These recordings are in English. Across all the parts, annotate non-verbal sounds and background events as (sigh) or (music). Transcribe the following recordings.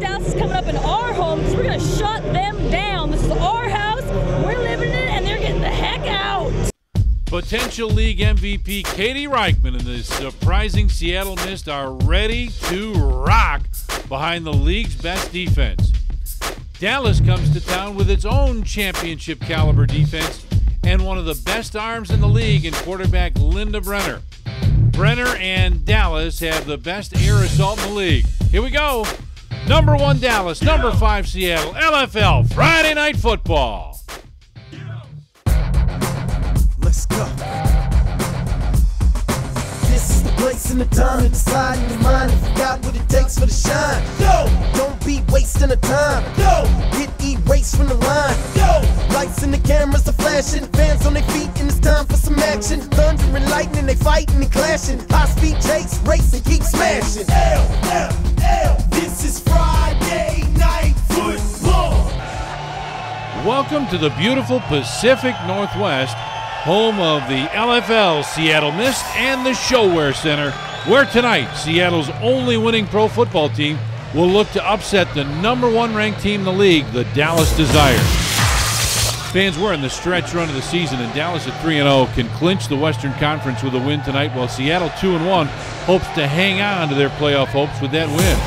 Dallas is coming up in our home because we're going to shut them down. This is our house. We're living in it, and they're getting the heck out. Potential league MVP Katie Reichman and the surprising Seattle Mist are ready to rock behind the league's best defense. Dallas comes to town with its own championship caliber defense and one of the best arms in the league in quarterback Linda Brenner. Brenner and Dallas have the best air assault in the league. Here we go. Number one Dallas, number five Seattle, LFL Friday Night Football. Let's go. This the place and the time to decide in your mind if you got what it takes for the shine. Yo, don't be wasting the time. Yo, get erased from the line. Yo, lights and the cameras are flashing, fans on their feet, and it's time for some action. Thunder and lightning, they fighting and clashing. High speed chase, race and keep smashing. L L L. This is Friday night football. Welcome to the beautiful Pacific Northwest, home of the LFL Seattle Mist and the ShoWare Center, where tonight Seattle's only winning pro football team will look to upset the number one ranked team in the league, the Dallas Desire. Fans were in the stretch run of the season, and Dallas at 3 0 can clinch the Western Conference with a win tonight, while Seattle 2 1 hopes to hang on to their playoff hopes with that win.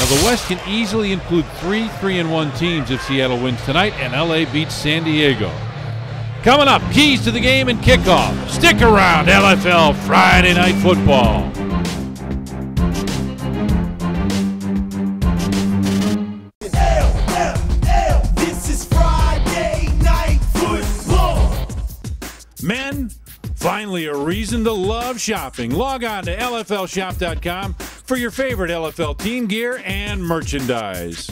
Now, the West can easily include three 3 and 1 teams if Seattle wins tonight and LA beats San Diego. Coming up, keys to the game and kickoff. Stick around, LFL Friday Night Football. Men, finally a reason to love shopping. Log on to LFLshop.com for your favorite LFL team gear and merchandise.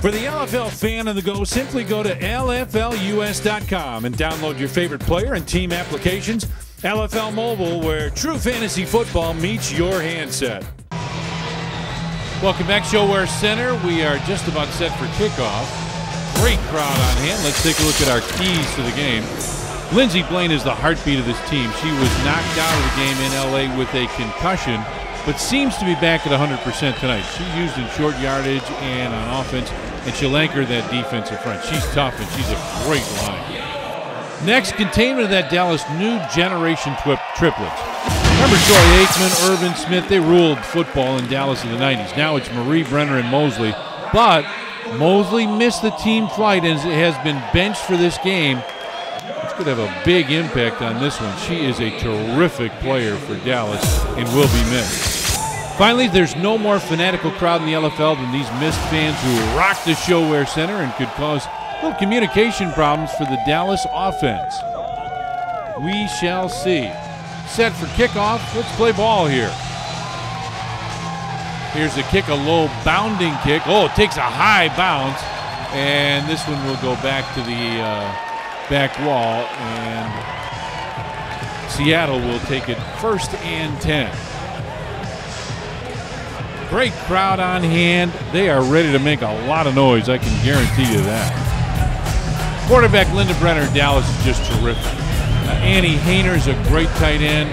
For the LFL fan on the go, simply go to LFLUS.com and download your favorite player and team applications. LFL Mobile, where true fantasy football meets your handset. Welcome back, ShoWare Center. We are just about set for kickoff. Great crowd on hand. Let's take a look at our keys to the game. Lindsey Blaine is the heartbeat of this team. She was knocked out of the game in LA with a concussion, but seems to be back at 100% tonight. She's used in short yardage and on offense, and she'll anchor that defensive front. She's tough and she's a great line. Next, containment of that Dallas new generation twi- triplets. Remember Troy Aikman, Irvin Smith, they ruled football in Dallas in the 90s. Now it's Marie Brenner and Mosley, but Mosley missed the team flight and has been benched for this game. To have a big impact on this one. She is a terrific player for Dallas and will be missed. Finally, there's no more fanatical crowd in the LFL than these missed fans who rock the ShoWare Center and could cause little communication problems for the Dallas offense. We shall see. Set for kickoff. Let's play ball here. Here's a kick, a low bounding kick. Oh, it takes a high bounce. And this one will go back to the uh, back wall. And Seattle will take it first and 10. Great crowd on hand. They are ready to make a lot of noise. I can guarantee you that. Quarterback Linda Brenner, Dallas is just terrific. Uh, Annie Hayner is a great tight end.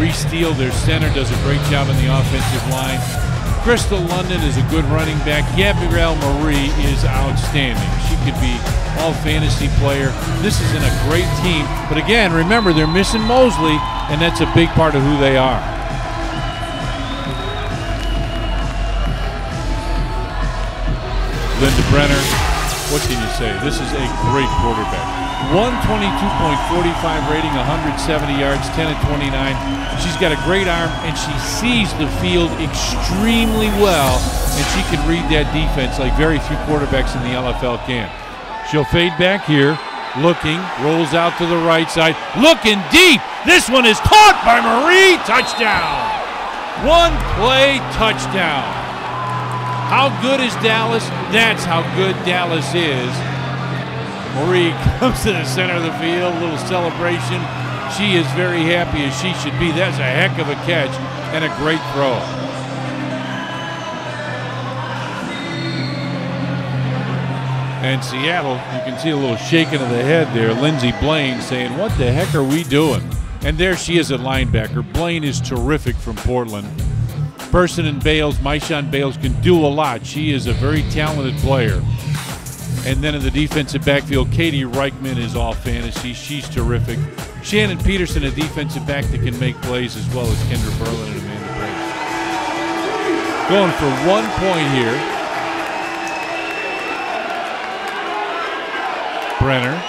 Reese Steele, their center, does a great job on the offensive line. Crystal London is a good running back. Gabrielle Marie is outstanding. She could be all fantasy player. This is in a great team. But again, remember, they're missing Mosley, and that's a big part of who they are. Linda Brenner, what can you say? This is a great quarterback. 122.45 rating, 170 yards, 10 and 29. She's got a great arm, and she sees the field extremely well, and she can read that defense like very few quarterbacks in the LFL can. She'll fade back here, looking, rolls out to the right side, looking deep. This one is caught by Marie. Touchdown. One play touchdown. How good is Dallas? That's how good Dallas is. Marie comes to the center of the field, a little celebration. She is very happy as she should be. That's a heck of a catch and a great throw. And Seattle, you can see a little shaking of the head there. Lindsey Blaine saying, What the heck are we doing? And there she is at linebacker. Blaine is terrific from Portland. Person and Bales, Myshawn Bales can do a lot. She is a very talented player. And then in the defensive backfield, Katie Reichman is all fantasy. She's terrific. Shannon Peterson, a defensive back that can make plays, as well as Kendra Berlin and Amanda Brace. Going for one point here. Brenner.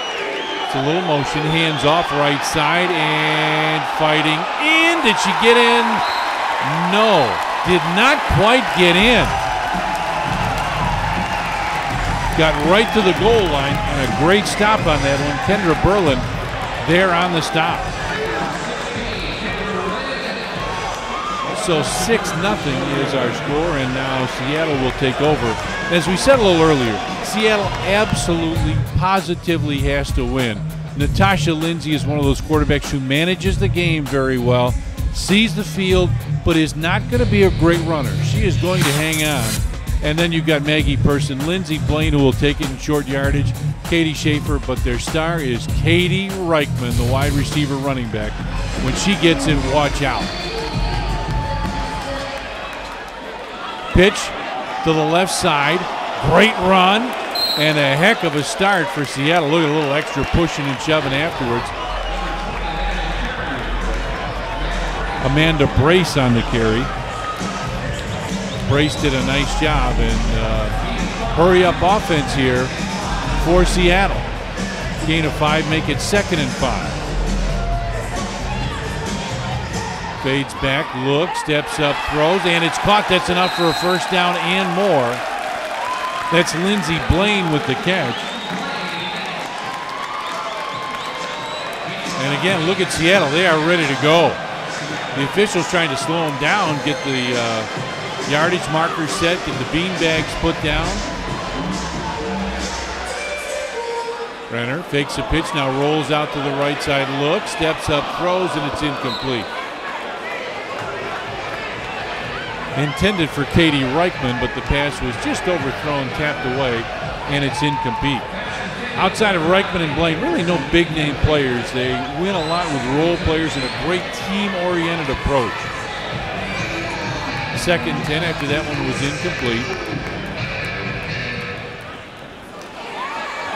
It's a little motion, hands off right side and fighting in. Did she get in? No, did not quite get in. Got right to the goal line and a great stop on that one. Kendra Berlin there on the stop. So 6 nothing is our score, and now Seattle will take over. As we said a little earlier, Seattle absolutely, positively has to win. Natasha Lindsay is one of those quarterbacks who manages the game very well, sees the field, but is not going to be a great runner. She is going to hang on. And then you've got Maggie Person, Lindsey Blaine, who will take it in short yardage, Katie Schaefer, but their star is Katie Reichman, the wide receiver running back. When she gets it, watch out. Pitch to the left side. Great run and a heck of a start for Seattle. Look at a little extra pushing and shoving afterwards. Amanda Brace on the carry. Brace did a nice job and uh, hurry up offense here for Seattle. Gain of five, make it second and five. Fades back, looks, steps up, throws, and it's caught. That's enough for a first down and more. That's Lindsey Blaine with the catch. And again, look at Seattle. They are ready to go. The officials trying to slow them down, get the uh, yardage markers set, get the bean bags put down. Renner fakes a pitch, now rolls out to the right side, looks, steps up, throws, and it's incomplete. Intended for Katie Reichman, but the pass was just overthrown, tapped away, and it's incomplete. Outside of Reichman and Blaine, really no big name players. They win a lot with role players and a great team oriented approach. Second 10 after that one was incomplete.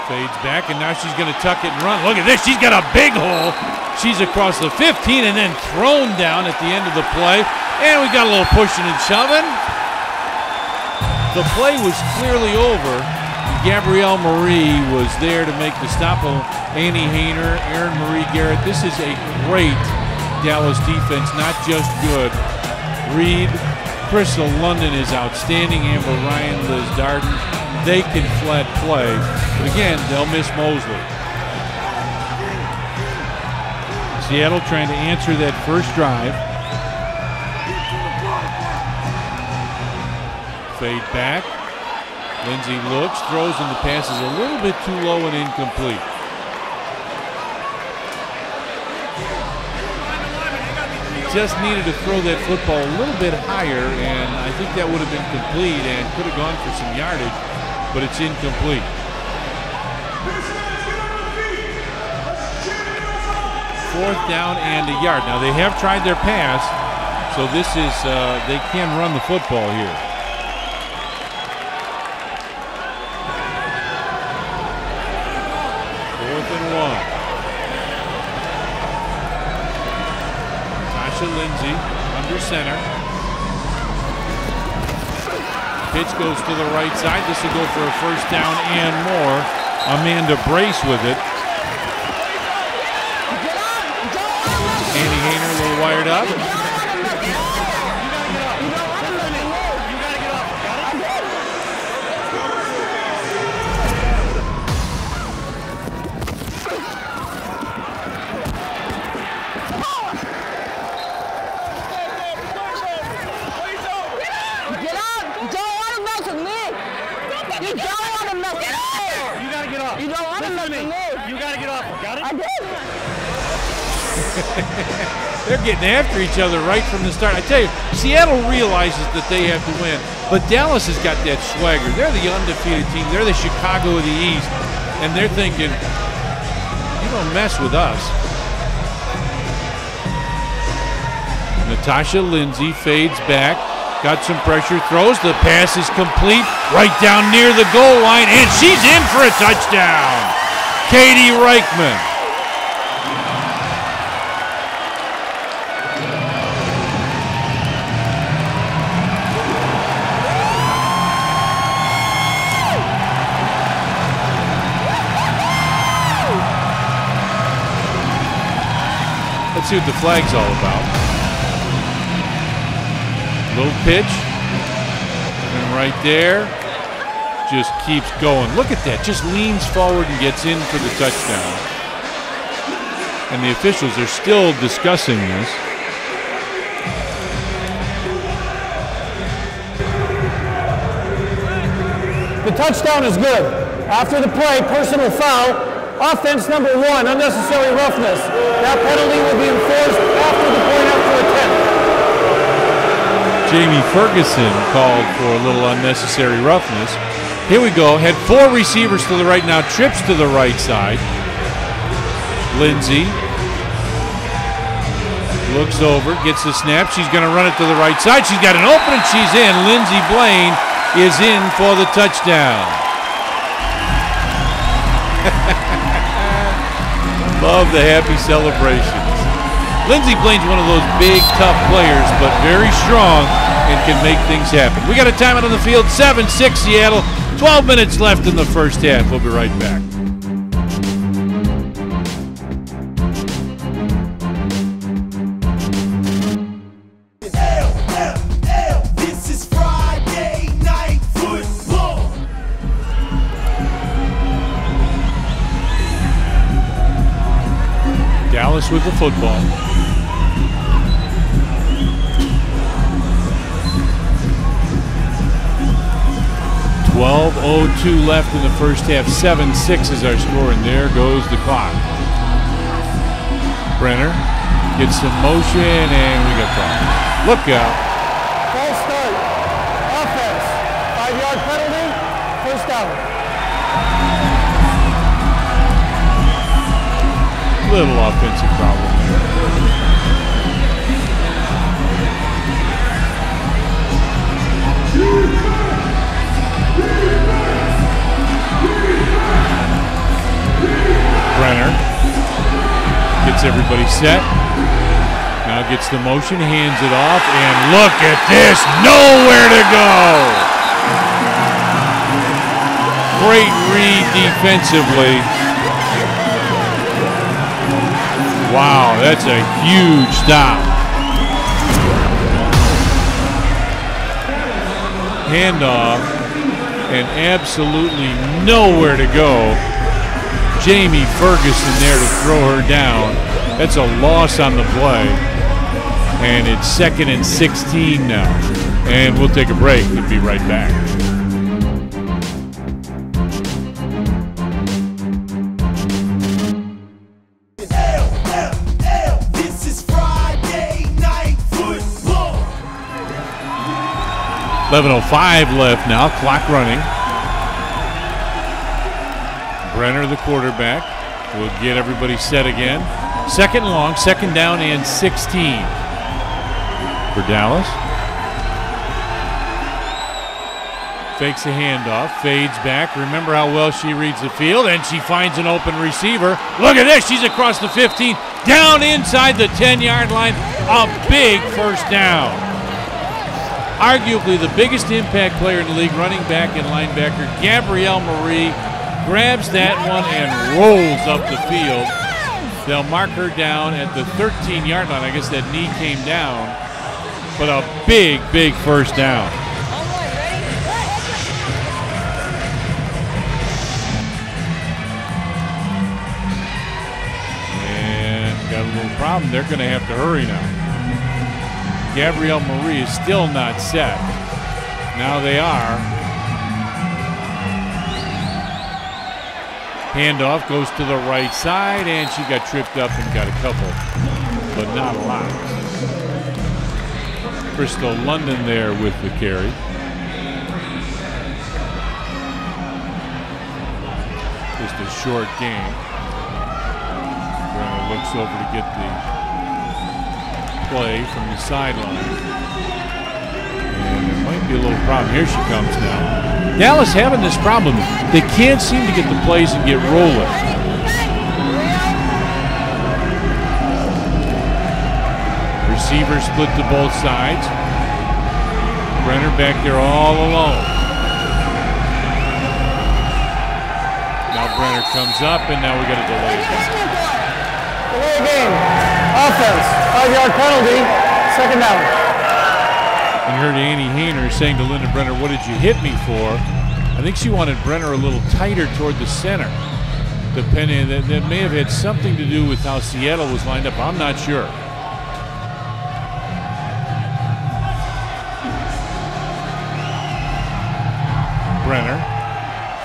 Fades back, and now she's going to tuck it and run. Look at this. She's got a big hole. She's across the 15 and then thrown down at the end of the play. And we got a little pushing and shoving. The play was clearly over. Gabrielle Marie was there to make the stop on Annie Hayner, Aaron Marie Garrett. This is a great Dallas defense, not just good. Reed, Crystal London is outstanding. Amber Ryan, Liz Darden, they can flat play. But again, they'll miss Mosley. Seattle trying to answer that first drive. Fade back. Lindsay looks, throws, and the pass is a little bit too low and incomplete. Just needed to throw that football a little bit higher, and I think that would have been complete and could have gone for some yardage, but it's incomplete. Fourth down and a yard. Now they have tried their pass, so this is uh, they can run the football here. Fourth and one. Tasha Lindsay under center. Pitch goes to the right side. This will go for a first down and more. Amanda Brace with it. Annie Hayner a little wired up. (laughs) They're getting after each other right from the start. I tell you, Seattle realizes that they have to win, but Dallas has got that swagger. They're the undefeated team. They're the Chicago of the East, and they're thinking, you don't mess with us. Natasha Lindsay fades back, Got some pressure, throws. The pass is complete, right down near the goal line, and she's in for a touchdown. Katie Reichman. See what the flag's all about. Little pitch. And right there, just keeps going. Look at that. Just leans forward and gets in for the touchdown. And the officials are still discussing this. The touchdown is good. After the play, personal foul. Offense number one, unnecessary roughness. That penalty will be enforced after the point after attempt. Jamie Ferguson called for a little unnecessary roughness. Here we go. Had four receivers to the right now, trips to the right side. Lindsay looks over, gets the snap. She's going to run it to the right side. She's got an opening. She's in. Lindsey Blaine is in for the touchdown. Love the happy celebrations. Lindsey Blaine's one of those big, tough players, but very strong and can make things happen. We got a timeout on the field, 7 6 Seattle. 12 minutes left in the first half. We'll be right back. With the football. Twelve oh two left in the first half. Seven six is our score, and there goes the clock. Brenner gets some motion, and we got problems. Look out! Little offensive problem. Brenner gets everybody set. Now gets the motion, hands it off, and look at this. Nowhere to go. Great read defensively. Wow, that's a huge stop. Handoff and absolutely nowhere to go. Jamie Ferguson there to throw her down. That's a loss on the play. And it's second and 16 now. And we'll take a break and be right back. 11.05 left now, clock running. Brenner, the quarterback, will get everybody set again. Second long, second down, and 16 for Dallas. Fakes a handoff, fades back. Remember how well she reads the field, and she finds an open receiver. Look at this, she's across the 15, down inside the 10 yard line. A big first down arguably the biggest impact player in the league, running back and linebacker, Gabrielle Marie, grabs that one and rolls up the field. They'll mark her down at the 13 yard line. I guess that knee came down, but a big, big first down. And got a little problem. They're going to have to hurry now. Gabrielle Marie is still not set. Now they are. Handoff goes to the right side, and she got tripped up and got a couple, but not a lot. Crystal London there with the carry. Just a short game. Brenner looks over to get the play from the sideline. And there might be a little problem. Here she comes now. Dallas having this problem. They can't seem to get the plays and get rolling. Receivers split to both sides. Brenner back there all alone. Now Brenner comes up, and now we got a delay. Delay game. Offense. Five yard penalty. Second down. You heard Annie Hayner saying to Linda Brenner, What did you hit me for? I think she wanted Brenner a little tighter toward the center. Depending, uh, that, that may have had something to do with how Seattle was lined up. I'm not sure. Brenner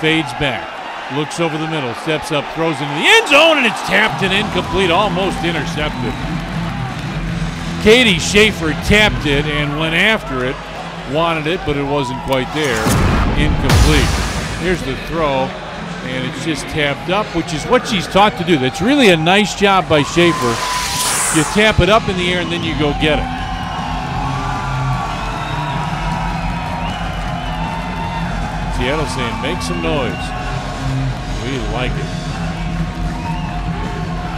fades back, looks over the middle, steps up, throws into the end zone, and it's tapped and incomplete, almost intercepted. Katie Schaefer tapped it and went after it, wanted it, but it wasn't quite there. Incomplete. Here's the throw, and it's just tapped up, which is what she's taught to do. That's really a nice job by Schaefer. You tap it up in the air and then you go get it. Seattle saying, make some noise. We like it.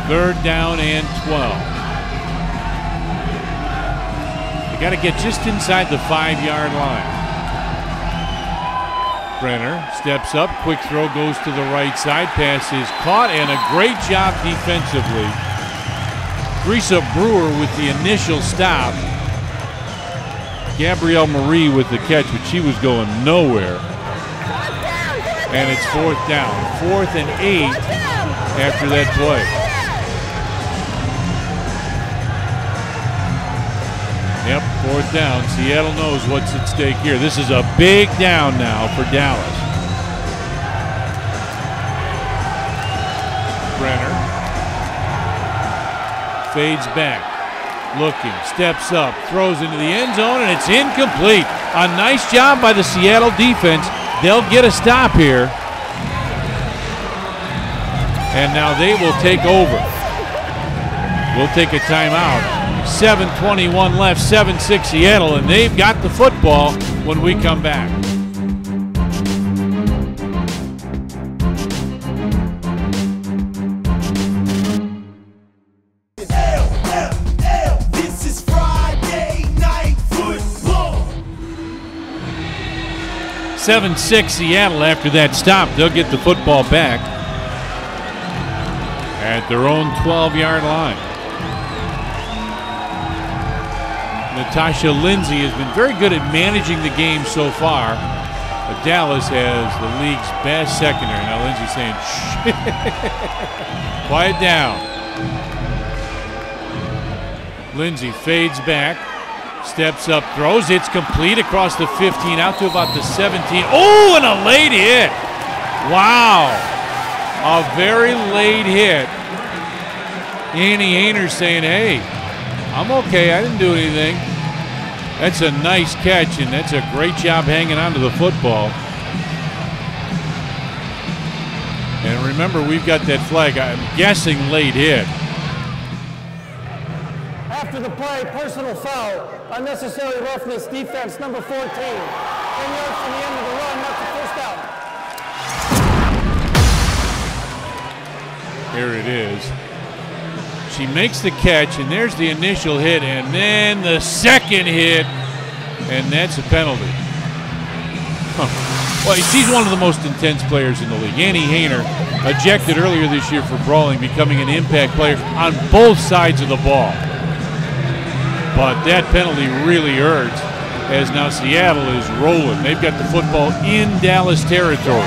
Third down and 12. They got to get just inside the five yard line. Brenner steps up, quick throw goes to the right side, pass is caught, and a great job defensively. Teresa Brewer with the initial stop. Gabrielle Marie with the catch, but she was going nowhere. And it's fourth down. Fourth and eight after that play. Yep, fourth down. Seattle knows what's at stake here. This is a big down now for Dallas. Brenner fades back, looking, steps up, throws into the end zone, and it's incomplete. A nice job by the Seattle defense. They'll get a stop here. And now they will take over. We'll take a timeout. 7.21 left, 7 6 Seattle, and they've got the football when we come back. 7 6 Seattle after that stop. They'll get the football back at their own 12 yard line. Natasha Lindsay has been very good at managing the game so far. But Dallas has the league's best secondary. Now Lindsay's saying, Shh. (laughs) quiet down. Lindsay fades back, steps up, throws. It's complete across the 15, out to about the 17. Oh, and a late hit. Wow. A very late hit. Annie Hayner saying, hey, I'm okay. I didn't do anything. That's a nice catch, and that's a great job hanging on to the football. And remember, we've got that flag. I'm guessing late hit. The play, personal foul, unnecessary roughness, defense number 14. 10 yards from the end of the run, that's the first down. Here it is. She makes the catch, and there's the initial hit, and then the second hit, and that's a penalty. Huh. Well, she's one of the most intense players in the league. Annie Hayner, ejected earlier this year for brawling, becoming an impact player on both sides of the ball. But that penalty really hurts, as now Seattle is rolling. They've got the football in Dallas territory.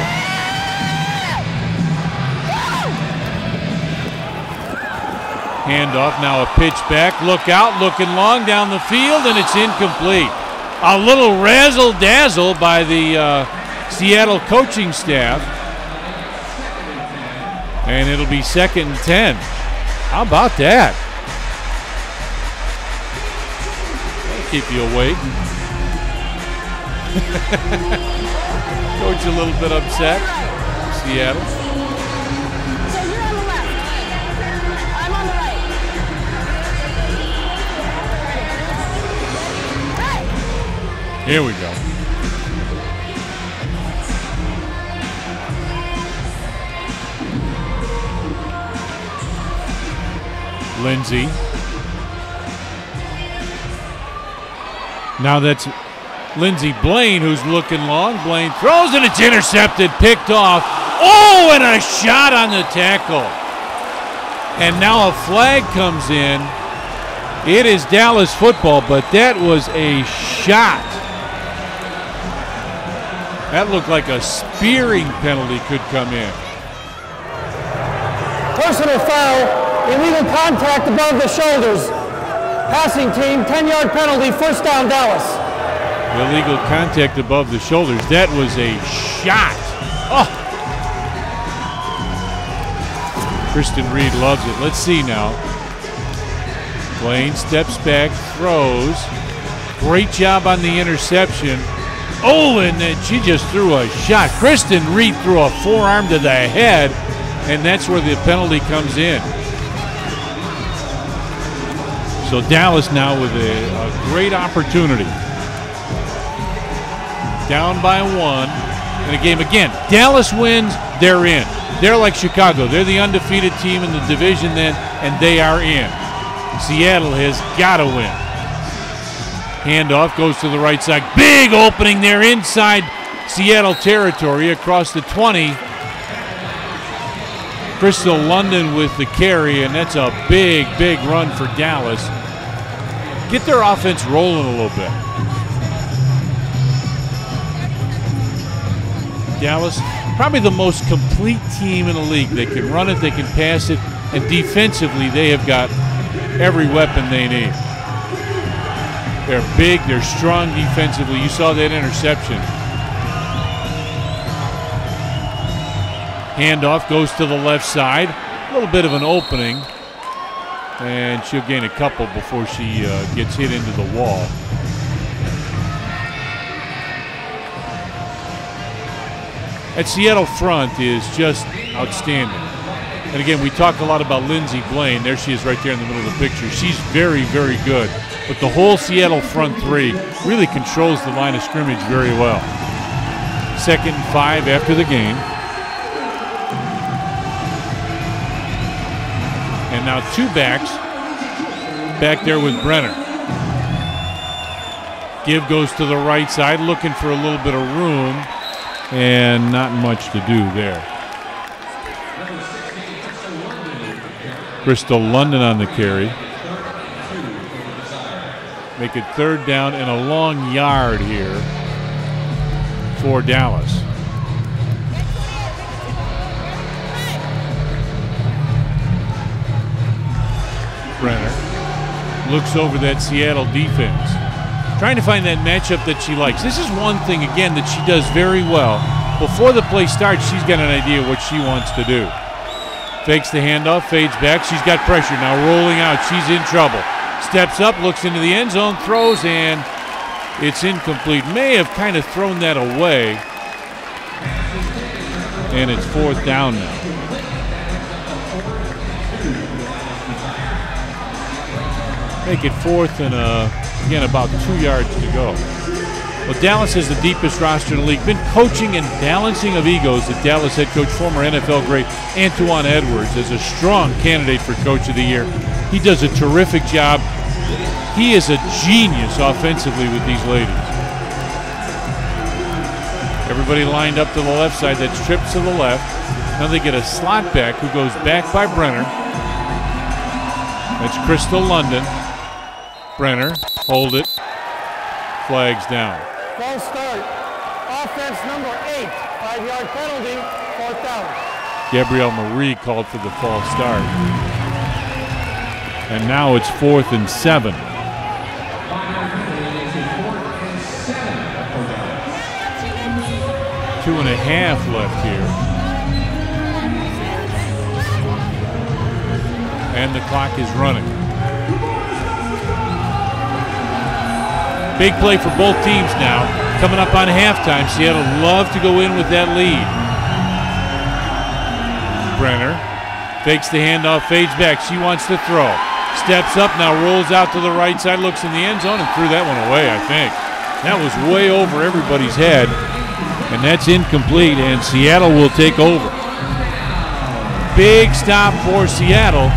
Handoff, now a pitch back. Look out, looking long down the field, and it's incomplete. A little razzle dazzle by the uh, Seattle coaching staff. And it'll be second and 10. How about that? Keep you awake. (laughs) Coach a little bit upset. Seattle. You're on the left. I'm on the right. Ready? Here we go. Lindsey. Now that's Lindsey Blaine who's looking long. Blaine throws and it's intercepted, picked off. Oh, and a shot on the tackle. And now a flag comes in. It is Dallas football, but that was a shot. That looked like a spearing penalty could come in. Personal foul, illegal contact above the shoulders. Passing team, 10 yard penalty, first down Dallas. Illegal contact above the shoulders. That was a shot. Oh. Kristen Reed loves it. Let's see now. Blaine steps back, throws. Great job on the interception. Oh, and then she just threw a shot. Kristen Reed threw a forearm to the head, and that's where the penalty comes in. So Dallas now with a, a great opportunity. Down by one in a game. Again, Dallas wins, they're in. They're like Chicago. They're the undefeated team in the division then, and they are in. Seattle has got to win. Handoff goes to the right side. Big opening there inside Seattle territory across the 20. Crystal London with the carry, and that's a big, big run for Dallas. Get their offense rolling a little bit. Dallas, probably the most complete team in the league. They can run it, they can pass it, and defensively, they have got every weapon they need. They're big, they're strong defensively. You saw that interception. Handoff goes to the left side. A little bit of an opening. And she'll gain a couple before she uh, gets hit into the wall. That Seattle front is just outstanding. And again, we talk a lot about Lindsey Blaine. There she is right there in the middle of the picture. She's very, very good. But the whole Seattle front three really controls the line of scrimmage very well. Second five after the game. Now two backs back there with Brenner. Give goes to the right side, looking for a little bit of room, and not much to do there. Crystal London on the carry. Make it third down and a long yard here for Dallas. Looks over that Seattle defense, trying to find that matchup that she likes. This is one thing, again, that she does very well. Before the play starts, she's got an idea what she wants to do. Fakes the handoff, fades back. She's got pressure now rolling out. She's in trouble. Steps up, looks into the end zone, throws, and it's incomplete. May have kind of thrown that away. And it's fourth down now. Make it fourth and, uh, again, about two yards to go. Well, Dallas has the deepest roster in the league. Been coaching and balancing of egos that Dallas head coach, former NFL great Antoine Edwards, is a strong candidate for Coach of the Year. He does a terrific job. He is a genius offensively with these ladies. Everybody lined up to the left side. That's trips to the left. Now they get a slot back who goes back by Brenner. That's Crystal London. Brenner, hold it. Flags down. False start. Offense number eight. Five yard penalty. Fourth down. Gabrielle Marie called for the false start. And now it's fourth and seven. Two and a half left here. And the clock is running. Big play for both teams now. Coming up on halftime, Seattle love to go in with that lead. Brenner fakes the handoff, fades back. She wants to throw. Steps up now, rolls out to the right side, looks in the end zone, and threw that one away, I think. That was way over everybody's head, and that's incomplete, and Seattle will take over. Big stop for Seattle.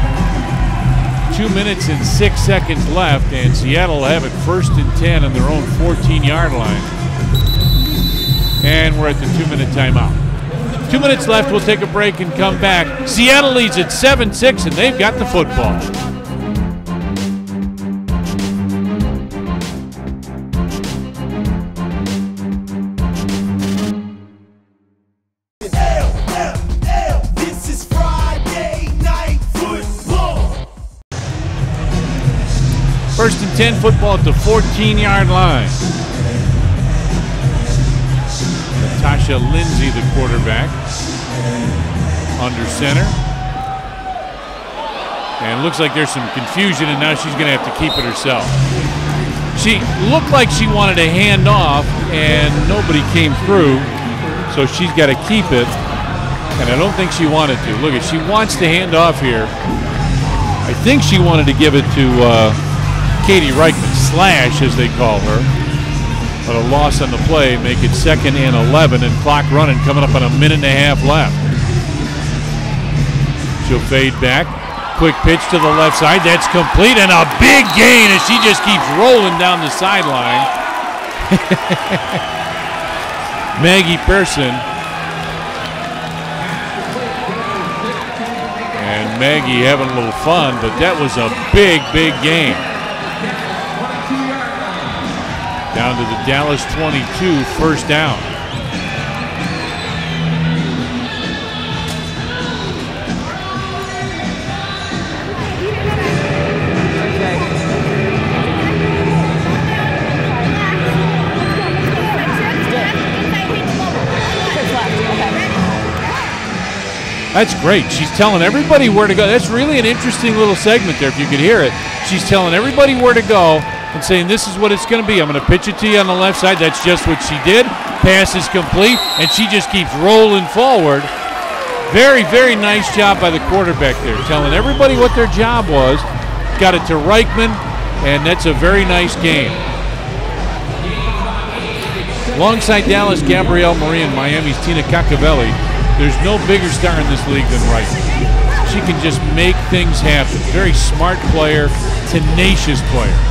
Two minutes and six seconds left, and Seattle have it first and 10 on their own 14 yard line. And we're at the two minute timeout. Two minutes left. We'll take a break and come back. Seattle leads at 7 6, and they've got the football. 10 football at the 14 yard line. Natasha Lindsay, the quarterback, under center. And looks like there's some confusion, and now she's going to have to keep it herself. She looked like she wanted to hand off, and nobody came through, so she's got to keep it. And I don't think she wanted to. Look at, she wants to hand off here. I think she wanted to give it to uh, Katie Reichman, slash as they call her. But a loss on the play make it second and 11, and clock running coming up on a minute and a half left. She'll fade back. Quick pitch to the left side. That's complete, and a big gain as she just keeps rolling down the sideline. (laughs) Maggie Pearson. And Maggie having a little fun, but that was a big, big game. Down to the Dallas 22, first down. That's great. She's telling everybody where to go. That's really an interesting little segment there, if you could hear it. She's telling everybody where to go and saying, This is what it's going to be. I'm going to pitch it to you on the left side. That's just what she did. Pass is complete, and she just keeps rolling forward. Very, very nice job by the quarterback there, telling everybody what their job was. Got it to Reichman, and that's a very nice game. Alongside Dallas, Gabrielle Marie and Miami's Tina Cacavelli, there's no bigger star in this league than Reichman. She can just make things happen. Very smart player, tenacious player.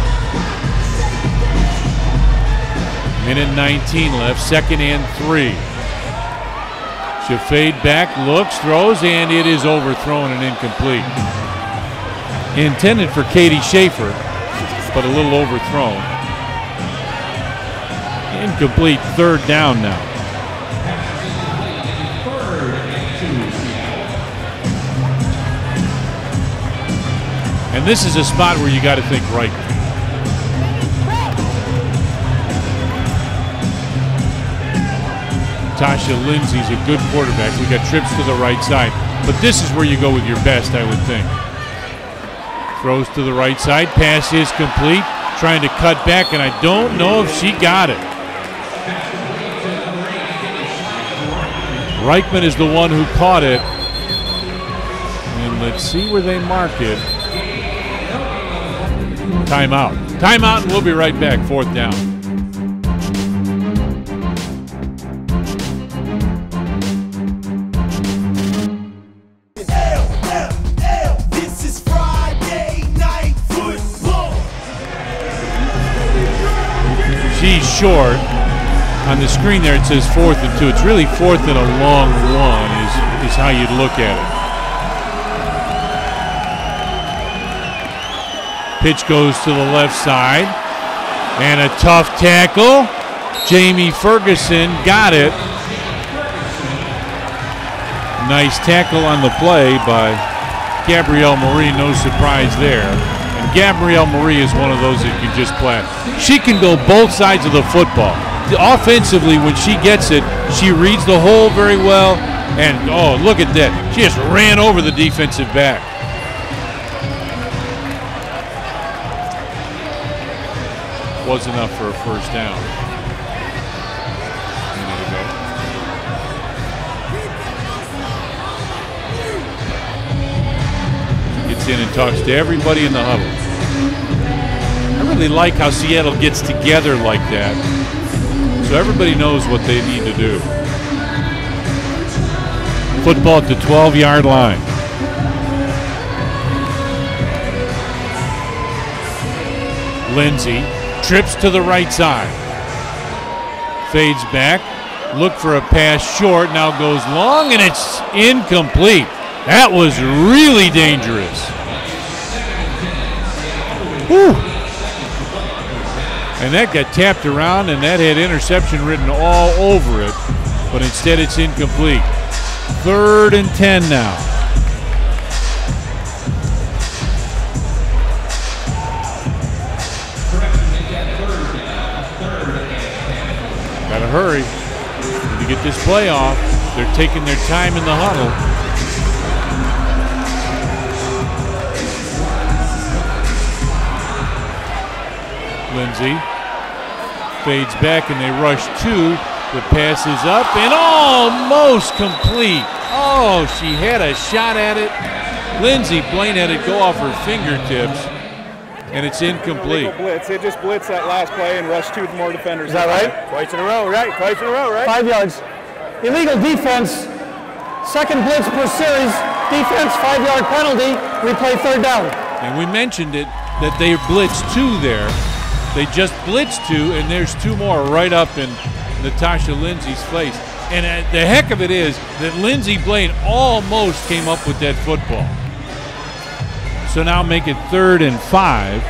Minute 19 left, second and three. She'll fade back, looks, throws, and it is overthrown and incomplete. Intended for Katie Schaefer, but a little overthrown. Incomplete, third down now. And this is a spot where you got to think right. Tasha Lindsay's a good quarterback. We got trips to the right side. But this is where you go with your best, I would think. Throws to the right side. Pass is complete. Trying to cut back, and I don't know if she got it. Reichman is the one who caught it. And let's see where they mark it. Timeout. Timeout, and we'll be right back. Fourth down. On the screen there, it says fourth and two. It's really fourth and a long one, is, is how you'd look at it. Pitch goes to the left side. And a tough tackle. Jamie Ferguson got it. Nice tackle on the play by Gabrielle Marie. No surprise there. Gabrielle Marie is one of those that can just play. She can go both sides of the football. Offensively, when she gets it, she reads the hole very well. And oh, look at that. She just ran over the defensive back. Was enough for a first down. Gets in and talks to everybody in the huddle. Really like how Seattle gets together like that So everybody knows what they need to do. Football at the 12 yard line. Lindsey trips to the right side. Fades back. Look for a pass short. Now goes long and it's incomplete. That was really dangerous. Whew. And that got tapped around and that had interception written all over it, but instead it's incomplete. Third and 10 now. Got to hurry. To get this play off. They're taking their time in the huddle. Lindsey fades back and they rush two. The pass is up and almost complete. Oh, she had a shot at it. Lindsey Blaine had it go off her fingertips, and it's incomplete. Blitz. They just blitz that last play and rush two more defenders. Is that right? Twice in a row, right? Twice in a row, right? Five yards. Illegal defense. Second blitz per series. Defense, five yard penalty. Replay third down. And we mentioned it that they blitzed two there. They just blitzed two, and there's two more right up in Natasha Lindsay's face. And uh, the heck of it is that Lindsey Blaine almost came up with that football. So now make it third and five.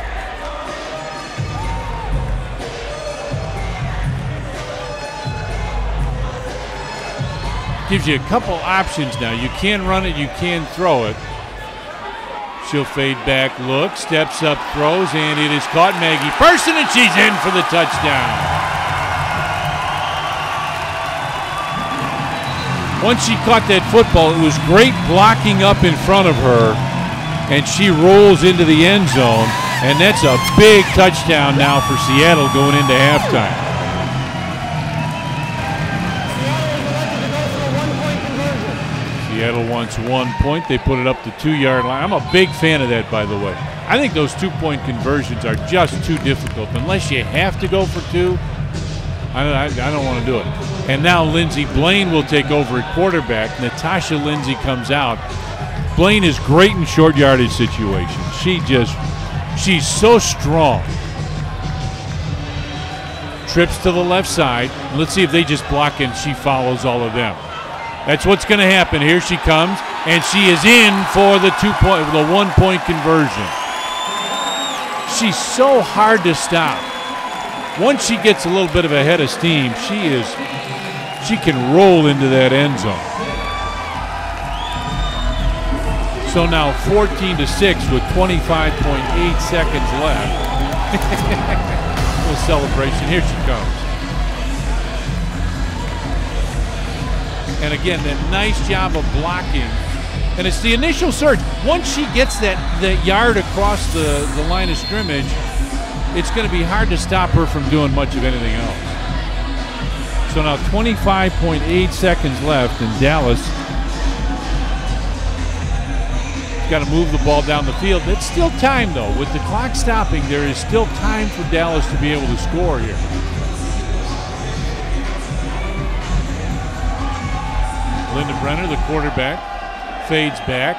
Gives you a couple options now. You can run it, you can throw it. She'll fade back, look, steps up, throws, and it is caught Maggie Pearson, and she's in for the touchdown. Once she caught that football, it was great blocking up in front of her, and she rolls into the end zone, and that's a big touchdown now for Seattle going into halftime. Seattle wants one point. They put it up the two yard line. I'm a big fan of that, by the way. I think those two point conversions are just too difficult. Unless you have to go for two, I, I, I don't want to do it. And now Lindsey Blaine will take over at quarterback. Natasha Lindsay comes out. Blaine is great in short yardage situations. She just, she's so strong. Trips to the left side. Let's see if they just block and she follows all of them. That's what's going to happen. Here she comes, and she is in for the two point, the one point conversion. She's so hard to stop. Once she gets a little bit of a head of steam, she is, she can roll into that end zone. So now 14 to 6 with 25.8 seconds left. (laughs) little celebration. Here she comes. And again, that nice job of blocking. And it's the initial surge. Once she gets that, that yard across the, the line of scrimmage, it's going to be hard to stop her from doing much of anything else. So now 25.8 seconds left, and Dallas got to move the ball down the field. It's still time, though. With the clock stopping, there is still time for Dallas to be able to score here. Linda Brenner, the quarterback, fades back,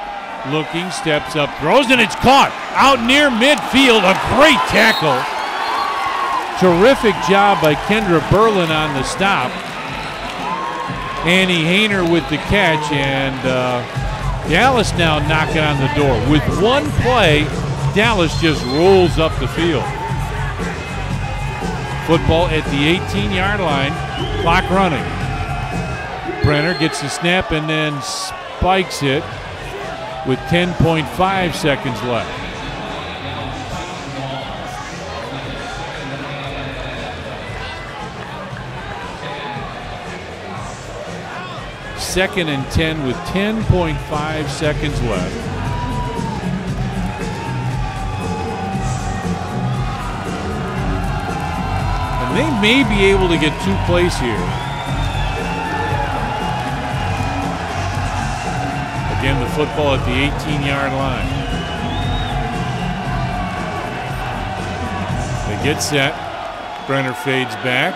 looking, steps up, throws, and it's caught out near midfield. A great tackle. Terrific job by Kendra Berlin on the stop. Annie Hayner with the catch, and uh, Dallas now knocking on the door. With one play, Dallas just rolls up the field. Football at the 18 yard line, clock running. Brenner gets the snap and then spikes it with 10.5 seconds left. Second and 10 with 10.5 seconds left. And they may be able to get two plays here. Again, the football at the 18 yard line. They get set. Brenner fades back.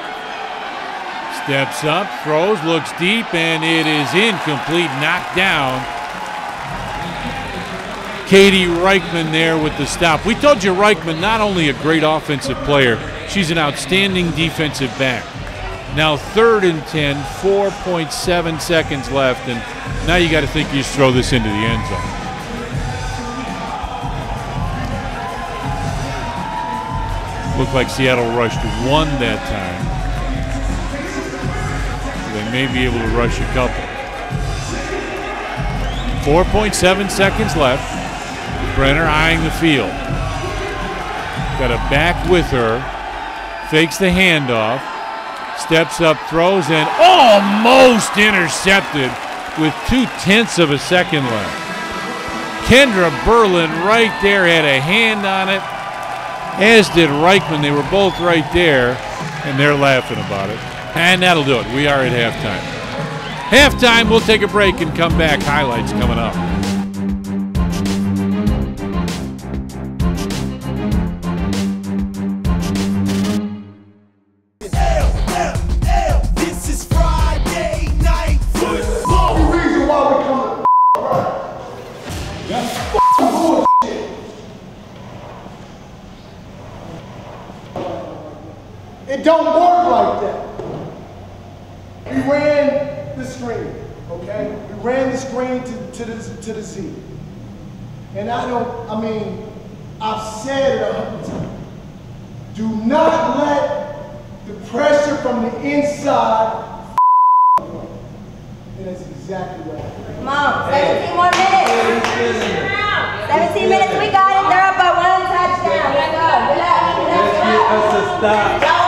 Steps up, throws, looks deep, and it is incomplete, knocked down. Katie Reichman there with the stop. We told you Reichman, not only a great offensive player, she's an outstanding defensive back. Now third and 10, 4.7 seconds left, and now you got to think you just throw this into the end zone. Looked like Seattle rushed one that time. They may be able to rush a couple. 4.7 seconds left. Brenner eyeing the field. Got a back with her. Fakes the handoff. Steps up, throws, and almost intercepted with two tenths of a second left. Kendra Berlin right there had a hand on it, as did Reichman. They were both right there, and they're laughing about it. And that'll do it. We are at halftime. Halftime, we'll take a break and come back. Highlights coming up. It don't work like that. We ran the screen, okay? We ran the screen to, to the to the Z. And I don't, I mean, I've said it a hundred times. Do not let the pressure from the inside (laughs) and that's exactly right. Come on, 17 more minutes. 17 minutes, we got it. They're up by one touchdown. Let's go. Good luck. Good luck. Good luck. That's a stop.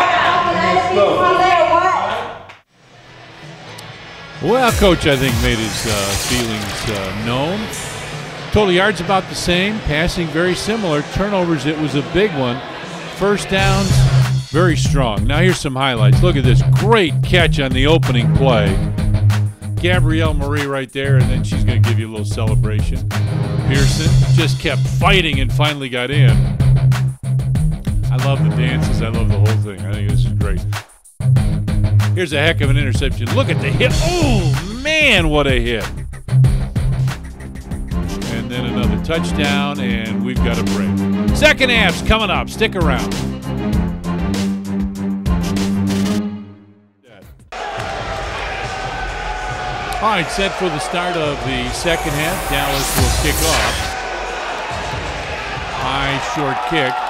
Well, Coach, I think, made his uh, feelings uh, known. Total yards about the same, passing very similar. Turnovers, it was a big one. First downs, very strong. Now, here's some highlights. Look at this great catch on the opening play. Gabrielle Marie right there, and then she's going to give you a little celebration. Pearson just kept fighting and finally got in. I love the dances. I love the whole thing. I think this is great. Here's a heck of an interception. Look at the hit. Oh, man, what a hit. And then another touchdown, and we've got a break. Second half's coming up. Stick around. All right, set for the start of the second half. Dallas will kick off. High short kick.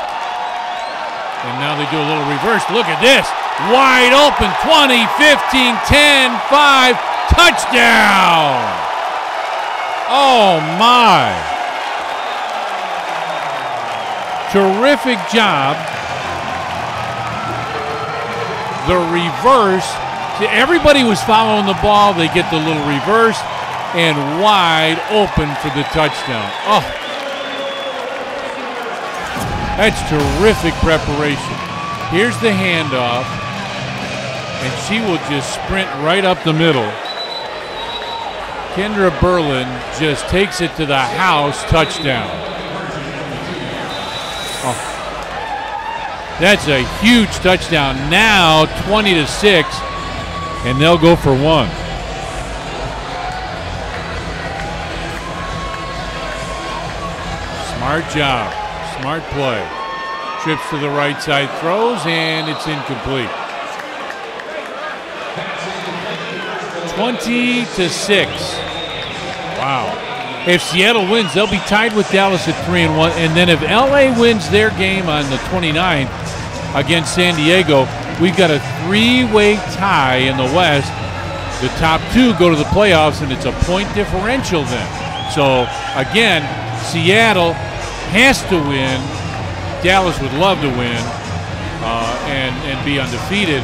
And now they do a little reverse. Look at this. Wide open 20, 15, 10, 5. Touchdown. Oh, my. Terrific job. The reverse. Everybody was following the ball. They get the little reverse and wide open for the touchdown. Oh, that's terrific preparation. Here's the handoff, and she will just sprint right up the middle. Kendra Berlin just takes it to the house, touchdown. Oh. That's a huge touchdown. Now 20 to 6, and they'll go for one. Smart job. Smart play. Trips to the right side, throws, and it's incomplete. 20 to 6. Wow. If Seattle wins, they'll be tied with Dallas at 3 and 1. And then if LA wins their game on the 29th against San Diego, we've got a three-way tie in the West. The top two go to the playoffs, and it's a point differential then. So again, Seattle has to win. Dallas would love to win uh, and and be undefeated.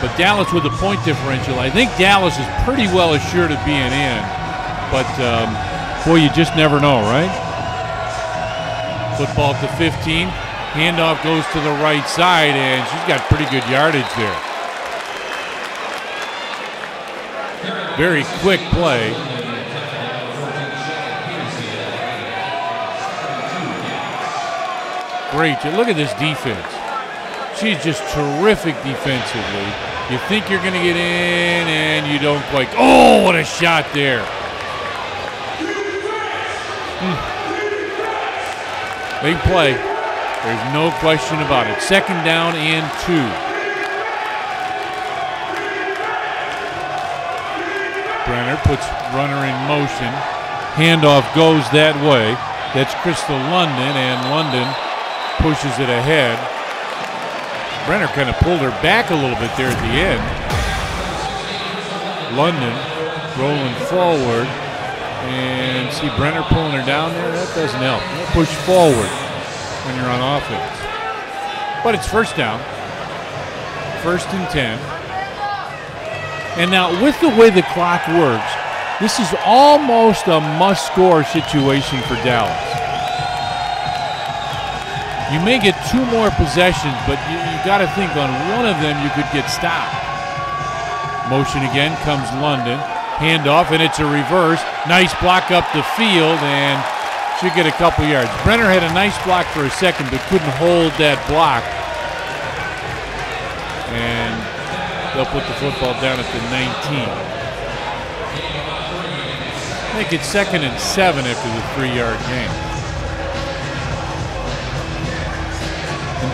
But Dallas with the point differential, I think Dallas is pretty well assured of being in. But um, boy, you just never know, right? Football to 15. Handoff goes to the right side, and she's got pretty good yardage there. Very quick play. Great. Look at this defense. She's just terrific defensively. You think you're going to get in, and you don't quite. Oh, what a shot there. Hmm. Big play. There's no question about it. Second down and two. Brenner puts runner in motion. Handoff goes that way. That's Crystal London, and London pushes it ahead. Brenner kind of pulled her back a little bit there at the end. London rolling forward. And see Brenner pulling her down there. That doesn't help. You push forward when you're on offense. But it's first down. First and 10. And now, with the way the clock works, this is almost a must score situation for Dallas. You may get two more possessions, but you, you got to think on one of them you could get stopped. Motion again comes London. Handoff, and it's a reverse. Nice block up the field, and should get a couple yards. Brenner had a nice block for a second, but couldn't hold that block. And they'll put the football down at the 19. Make it second and seven after the three-yard gain.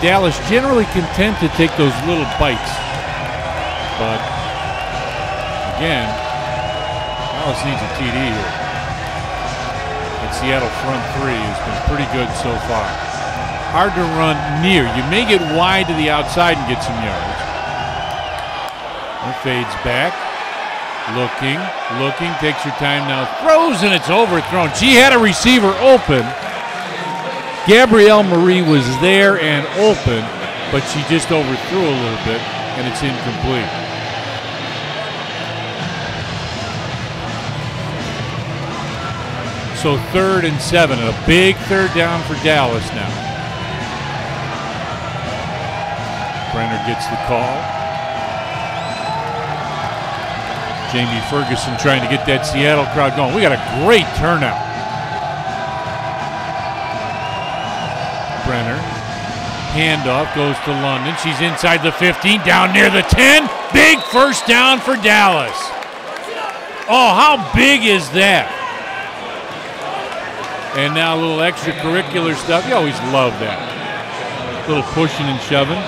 Dallas generally content to take those little bites. But again, Dallas needs a TD here. And Seattle front three has been pretty good so far. Hard to run near. You may get wide to the outside and get some yards. It fades back. Looking, looking, takes your time now, throws, and it's overthrown. She had a receiver open. Gabrielle Marie was there and open, but she just overthrew a little bit, and it's incomplete. So third and seven, a big third down for Dallas now. Brenner gets the call. Jamie Ferguson trying to get that Seattle crowd going. We got a great turnout. Handoff goes to London. She's inside the 15, down near the 10. Big first down for Dallas. Oh, how big is that? And now a little extracurricular stuff. You always love that. A little pushing and shoving.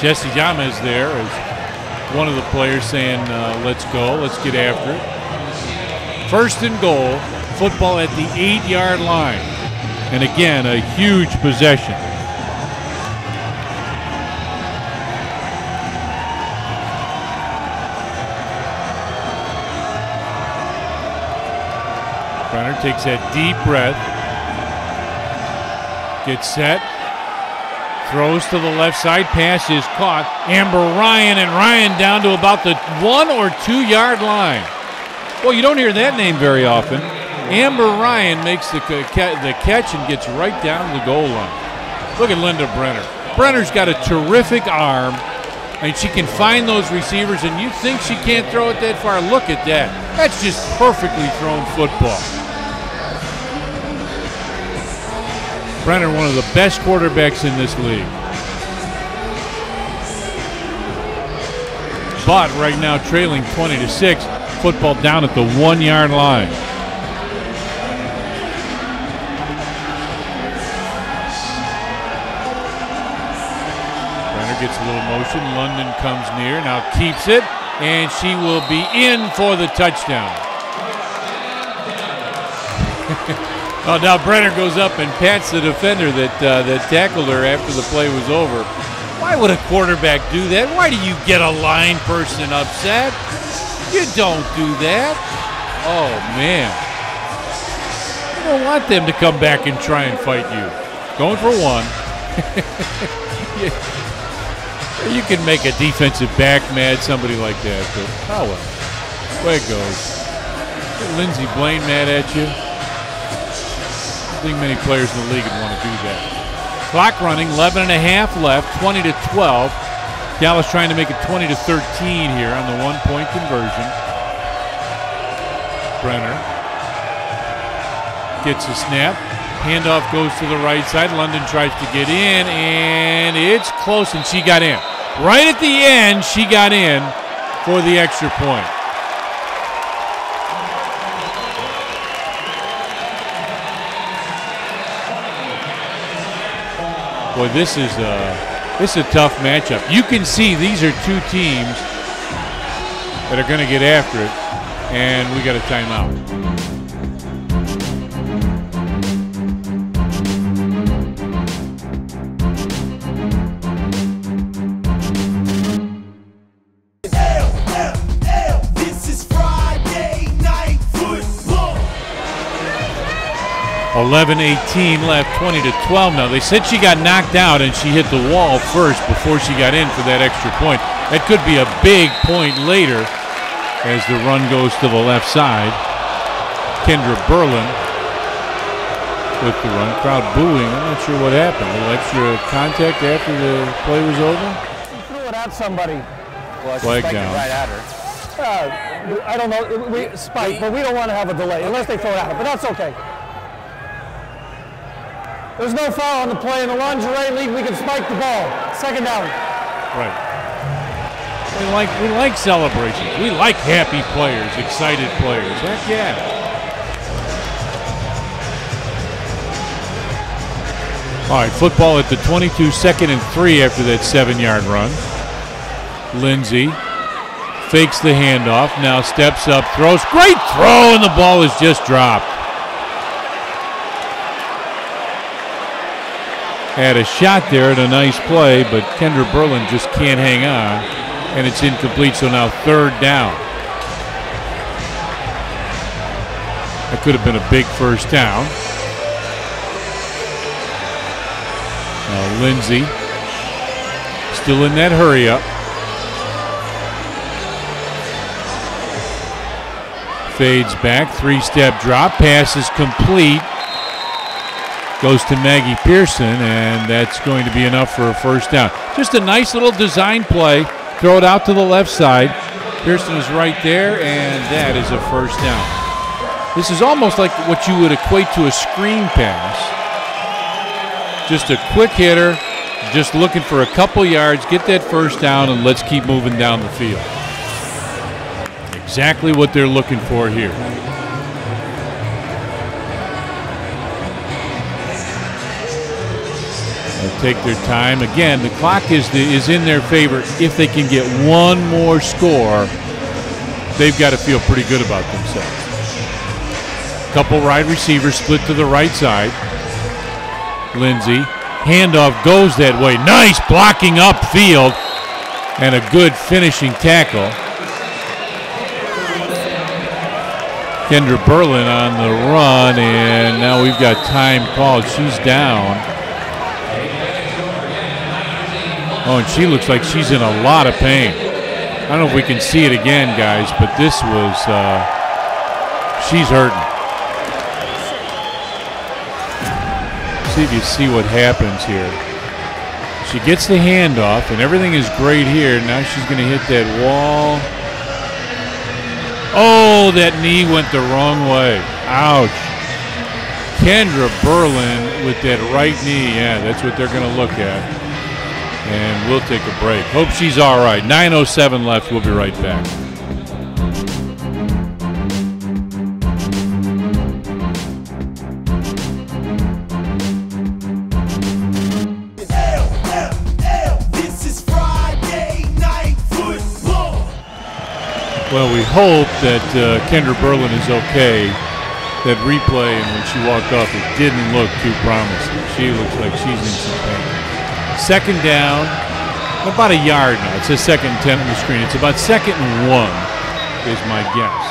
Jesse James there as one of the players saying, uh, let's go, let's get after it. First and goal, football at the eight yard line. And again, a huge possession. Takes that deep breath, gets set, throws to the left side, pass is caught. Amber Ryan and Ryan down to about the one or two yard line. Well, you don't hear that name very often. Amber Ryan makes the, the catch and gets right down the goal line. Look at Linda Brenner. Brenner's got a terrific arm, and she can find those receivers, and you think she can't throw it that far. Look at that. That's just perfectly thrown football. Brenner, one of the best quarterbacks in this league. But right now, trailing 20 to 6, football down at the one yard line. Brenner gets a little motion. London comes near, now keeps it, and she will be in for the touchdown. Oh, now Brenner goes up and pats the defender that uh, that tackled her after the play was over. Why would a quarterback do that? Why do you get a line person upset? You don't do that. Oh man, you don't want them to come back and try and fight you. Going for one. (laughs) you can make a defensive back mad, somebody like that, but oh well. Way it goes. Get Lindsey Blaine mad at you. Think many players in the league would want to do that. Clock running, 11 and a half left, 20 to 12. Dallas trying to make it 20 to 13 here on the one-point conversion. Brenner gets a snap. Handoff goes to the right side. London tries to get in, and it's close, and she got in. right at the end, she got in for the extra point. Boy, this is a this is a tough matchup. You can see these are two teams that are going to get after it, and we got a timeout. 11 18 left, 20 to 12 now. They said she got knocked out and she hit the wall first before she got in for that extra point. That could be a big point later as the run goes to the left side. Kendra Berlin with the run. Crowd booing. I'm not sure what happened. A little extra contact after the play was over. Threw it at somebody. Flag down. Uh, I don't know. We spike, but we don't want to have a delay unless they throw it at it. But that's okay. There's no foul on the play in the lingerie league. We can spike the ball. Second down. Right. We like we like celebrations. We like happy players, excited players. Heck yeah. All right, football at the 22, second and three after that seven-yard run. Lindsay fakes the handoff, now steps up, throws. Great throw, and the ball is just dropped. Had a shot there and a nice play, but Kendra Berlin just can't hang on, and it's incomplete. So now third down. That could have been a big first down. Now Lindsay still in that hurry up. Fades back, three step drop, pass is complete. Goes to Maggie Pearson, and that's going to be enough for a first down. Just a nice little design play. Throw it out to the left side. Pearson is right there, and that is a first down. This is almost like what you would equate to a screen pass. Just a quick hitter, just looking for a couple yards, get that first down, and let's keep moving down the field. Exactly what they're looking for here. Take their time. Again, the clock is the, is in their favor. If they can get one more score, they've got to feel pretty good about themselves. Couple wide receivers split to the right side. Lindsay. Handoff goes that way. Nice blocking upfield and a good finishing tackle. Kendra Berlin on the run, and now we've got time called. She's down. Oh, and she looks like she's in a lot of pain. I don't know if we can see it again, guys, but this was, uh, she's hurting. See if you see what happens here. She gets the handoff, and everything is great here. Now she's going to hit that wall. Oh, that knee went the wrong way. Ouch. Kendra Berlin with that right knee. Yeah, that's what they're going to look at. And we'll take a break. Hope she's all right. 9.07 left. We'll be right back. Well, we hope that uh, Kendra Berlin is okay. That replay and when she walked off, it didn't look too promising. She looks like she's in some pain. Second down, about a yard now. It says second and 10 on the screen. It's about second and one, is my guess.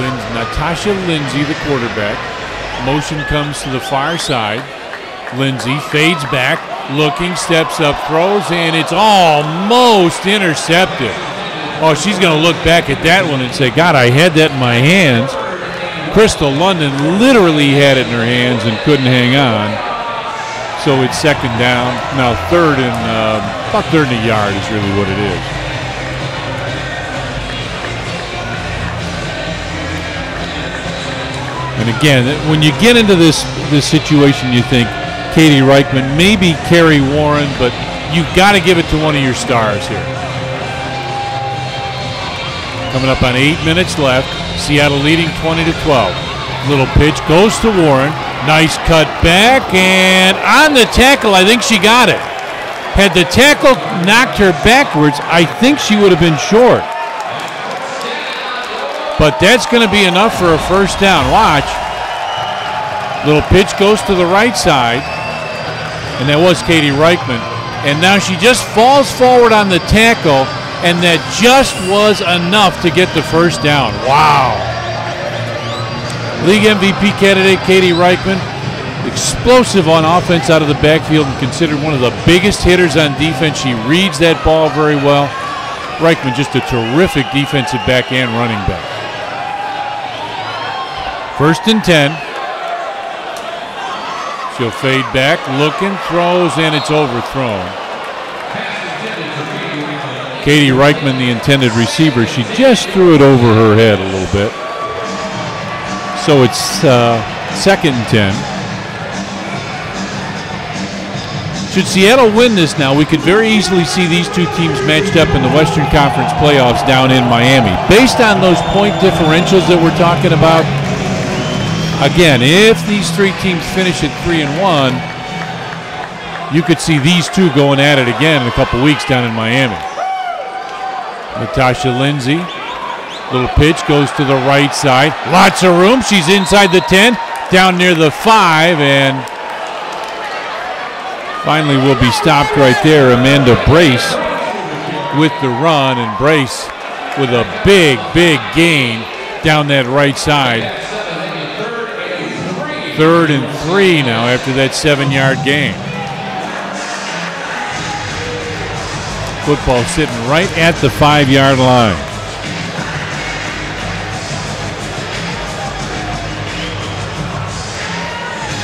Linds, Natasha Lindsay, the quarterback. Motion comes to the far side. Lindsay fades back, looking, steps up, throws, and it's almost intercepted. Oh, she's going to look back at that one and say, God, I had that in my hands. Crystal London literally had it in her hands and couldn't hang on. So it's second down. Now third and um, about third and a yard is really what it is. And again, when you get into this this situation, you think Katie Reichman, maybe Carrie Warren, but you've got to give it to one of your stars here. Coming up on eight minutes left. Seattle leading 20 to 12. Little pitch goes to Warren. Nice cut back and on the tackle. I think she got it. Had the tackle knocked her backwards, I think she would have been short. But that's going to be enough for a first down. Watch. Little pitch goes to the right side. And that was Katie Reichman. And now she just falls forward on the tackle, and that just was enough to get the first down. Wow. League MVP candidate Katie Reichman, explosive on offense out of the backfield and considered one of the biggest hitters on defense. She reads that ball very well. Reichman just a terrific defensive back and running back. First and 10. She'll fade back, looking, throws, and it's overthrown. Katie Reichman, the intended receiver, she just threw it over her head a little bit. So it's uh, second and 10. Should Seattle win this now, we could very easily see these two teams matched up in the Western Conference playoffs down in Miami. Based on those point differentials that we're talking about, again, if these three teams finish at three and one, you could see these two going at it again in a couple weeks down in Miami. Natasha Lindsay, little pitch goes to the right side. Lots of room. She's inside the 10, down near the 5, and finally will be stopped right there. Amanda Brace with the run, and Brace with a big, big gain down that right side. Third and three now after that seven yard gain. Football sitting right at the five yard line.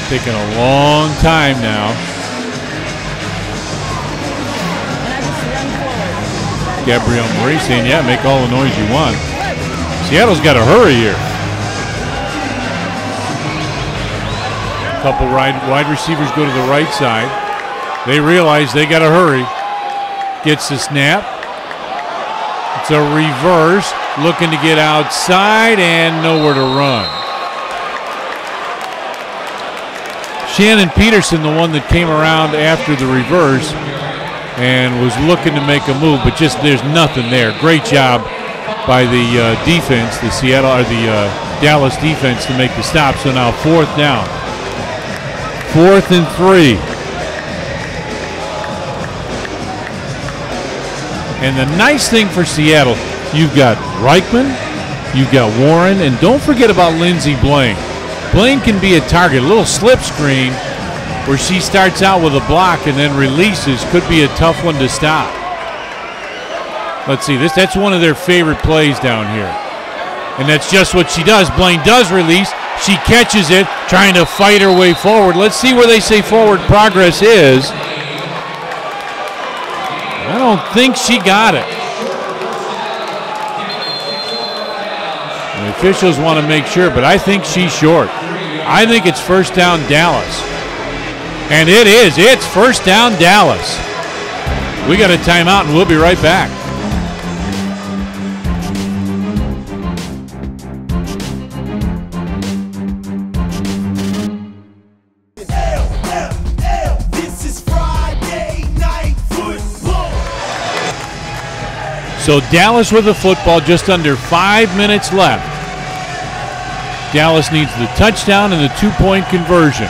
Taking a long time now. Gabrielle Marie saying, yeah, make all the noise you want. Seattle's got to hurry here. A couple wide, wide receivers go to the right side. They realize they got to hurry. Gets the snap. It's a reverse, looking to get outside and nowhere to run. Shannon Peterson, the one that came around after the reverse and was looking to make a move, but just there's nothing there. Great job by the uh, defense, the Seattle or the uh, Dallas defense to make the stop. So now fourth down. Fourth and three. And the nice thing for Seattle, you've got Reichman, you've got Warren, and don't forget about Lindsey Blaine. Blaine can be a target, a little slip screen where she starts out with a block and then releases could be a tough one to stop. Let's see, this that's one of their favorite plays down here. And that's just what she does. Blaine does release. She catches it, trying to fight her way forward. Let's see where they say forward progress is. I don't think she got it. The officials want to make sure, but I think she's short. I think it's first down Dallas. And it is. It's first down Dallas. We got a timeout and we'll be right back. So Dallas with the football, just under five minutes left. Dallas needs the touchdown and the two-point conversion.